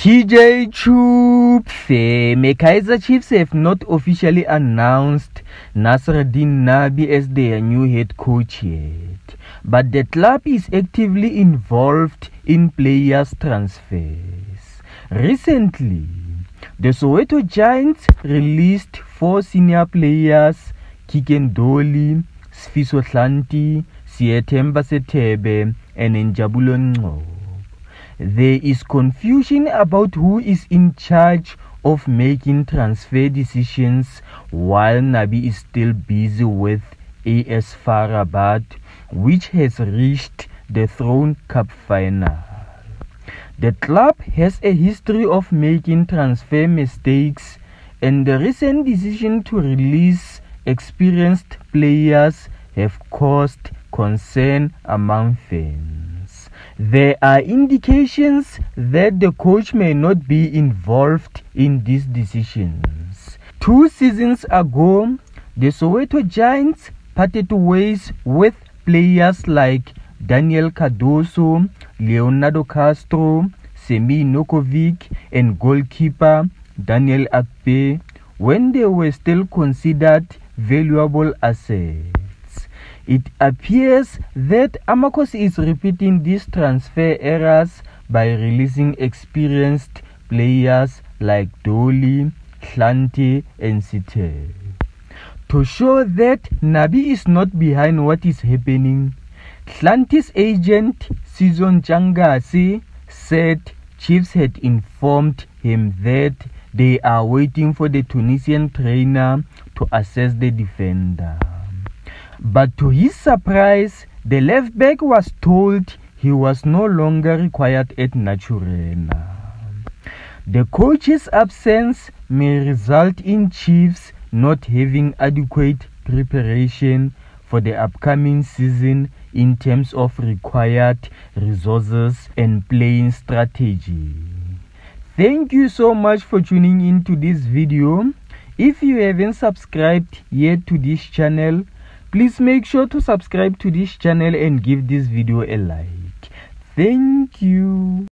TJ Chupfe, Kaizer Chiefs have not officially announced Nasreddine Nabi as their new head coach yet, but the club is actively involved in players' transfers. Recently, the Soweto Giants released four senior players Keagan Dolly, Sifiso Hlanti, Siyethemba Sithebe, and Njabulo Ngcobo. There is confusion about who is in charge of making transfer decisions while Nabi is still busy with AS FAR Rabat, which has reached the Throne Cup final. The club has a history of making transfer mistakes, and the recent decision to release experienced players have caused concern among fans. There are indications that the coach may not be involved in these decisions. Two seasons ago, the Soweto Giants parted ways with players like Daniel Cardoso, Leonardo Castro, Samir Nurkovic, and goalkeeper Daniel Akpeyi when they were still considered valuable assets. It appears that Amakhosi is repeating these transfer errors by releasing experienced players like Dolly, Hlanti, and Site. To show that Nabi is not behind what is happening, Hlanti's agent Season Changasi said Chiefs had informed him that they are waiting for the Tunisian trainer to assess the defender. But to his surprise, the left back was told he was no longer required at Naturena. The coach's absence may result in Chiefs not having adequate preparation for the upcoming season in terms of required resources and playing strategy. Thank you so much for tuning into this video. If you haven't subscribed yet to this channel, Please make sure to subscribe to this channel and give this video a like. Thank you.